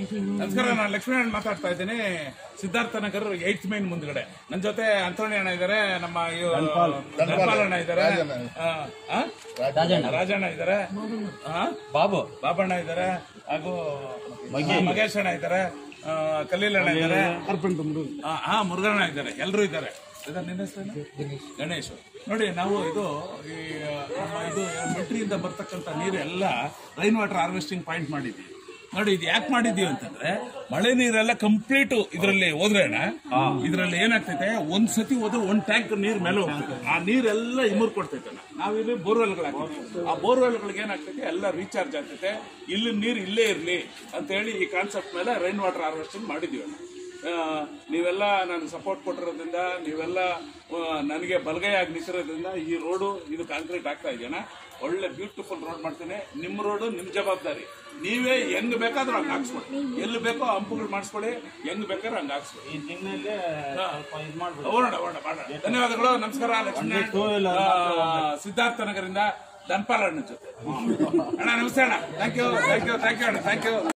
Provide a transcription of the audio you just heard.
ನಮಸ್ಕಾರ ನಾನು ಲಕ್ಷ್ಮೀನಾರಾಯಣ ಮಾತಾಡ್ತಾ ಇದ್ದೀನಿ. ಸಿದ್ಧಾರ್ಥ ನಗರ್ ಏಟ್ ಮೈನ್ ಮುಂದ್ಗಡೆ. ನನ್ನ ಜೊತೆ ಅಂತೋಣಿ ಅಣ್ಣ ಇದ್ದಾರೆ ನಮ್ಮ ಧನ್ಪಾಲ್ ಅಣ್ಣ ಇದ್ದಾರೆ? ರಾಜಣ್ಣ. ಇದ್ದಾರೆ? ಬಾಬು. ಬಾಬಣ್ಣ ಇದ್ದಾರೆ ಹಾಗೂ ಮಗೇಶ್. ಅಣ್ಣ ಇದ್ದಾರೆ ಆ, ಕಲೀಲ್ ಅಣ್ಣ ಇದ್ದಾರೆ ಆ, ಹಾ ಮುರುಗಣ್ಣ ಇದ್ದಾರೆ ಎಲ್ಲರೂ ಇದ್ದಾರೆ ಇದರ ಗಣೇಶ್. ನೋಡಿ ನಾವು ಇದು ಈ ಇದು ಮಿಲ್ಟ್ರಿಯಿಂದ ಬರ್ತಕ್ಕಂಥ ನೀರು ಎಲ್ಲ ರೈನ್ ವಾಟರ್ ಹಾರ್ವೆಸ್ಟಿಂಗ್ ಪಾಯಿಂಟ್ ಮಾಡಿದ್ವಿ. ನೋಡಿ ಇದು ಯಾಕೆ ಮಾಡಿದೀವಿ ಅಂತಂದ್ರೆ ಮಳೆ ನೀರೆಲ್ಲ ಕಂಪ್ಲೀಟ್ ಇದರಲ್ಲಿ ಹೋದ್ರೇನ ಇದರಲ್ಲಿ ಏನಾಗ್ತೈತೆ ಒಂದ್ ಸತಿ ಹೋದ್ರೆ ಒಂದ್ ಟ್ಯಾಂಕ್ ನೀರ್ ಮೇಲೆ ಹೋಗ್ತದೆ ಆ ನೀರೆಲ್ಲ ಇಮ್ಮರ್ ಕೊಡ್ತೈತೆ ನಾವಿಲ್ಲಿ ಬೋರ್ವೆಲ್ಗಳು ಹಾಕಿದ್ವಿ ಆ ಬೋರ್ವೆಲ್ಗಳಿಗೆ ಏನಾಗ್ತೈತೆ ಎಲ್ಲ ರೀಚಾರ್ಜ್ ಆಗ್ತೈತೆ. ಇಲ್ಲಿ ನೀರು ಇಲ್ಲೇ ಇರಲಿ ಅಂತ ಹೇಳಿ ಈ ಕಾನ್ಸೆಪ್ಟ್ ಮೇಲೆ ರೈನ್ ವಾಟರ್ ಹಾರ್ವೆಸ್ಟಿಂಗ್ ಮಾಡಿದೀವಿ ನೀವೆಲ್ಲ ನಾನು ಸಪೋರ್ಟ್ ಕೊಟ್ಟಿರೋದ್ರಿಂದ ನೀವೆಲ್ಲ ನನಗೆ ಬಲಗೈಯಾಗಿ ನಿಂತಿರೋದ್ರಿಂದ ಈ ರೋಡು ಇದು ಕಾಂಕ್ರೀಟ್ ಆಗ್ತಾ ಇದೆಯಣ್ಣ ಒಳ್ಳೆ ಬ್ಯೂಟಿಫುಲ್ ರೋಡ್ ಮಾಡ್ತೇನೆ. ನಿಮ್ಮ ರೋಡು ನಿಮ್ಮ ಜವಾಬ್ದಾರಿ. ನೀವೇ ಹೆಂಗ್ ಬೇಕಾದ್ರೂ ಹಂಗೆ ಹಾಕ್ಸ್ಕೊಳ್ಳಿ. ಎಲ್ಲಿ ಬೇಕೋ ಹಂಪುಗಳು ಮಾಡಿಸ್ಕೊಳ್ಳಿ. ಹೆಂಗ್ ಬೇಕಾದ್ರೂ ಹಂಗೆ ಹಾಕ್ಸ್ಕೊಳ್ಳಿ. ಮಾಡೋಣ. ಧನ್ಯವಾದಗಳು. ನಮಸ್ಕಾರ ಲಕ್ಷ್ಮೀ ಸಿದ್ಧಾರ್ಥ ನಗರಿಂದ ಧನ್ಪಾಲ್ ಅಣ್ಣ ಜೊತೆ. ಅಣ್ಣ ನಮಸ್ತೆ ಅಣ್ಣ. Thank you thank you thank you ಅಣ್ಣ. Thank you